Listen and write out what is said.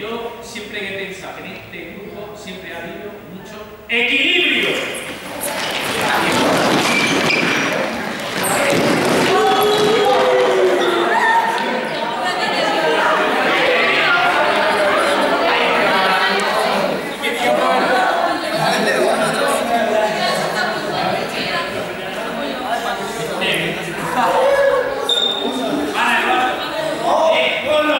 yo siempre que he pensado que en este grupo siempre ha habido mucho equilibrio.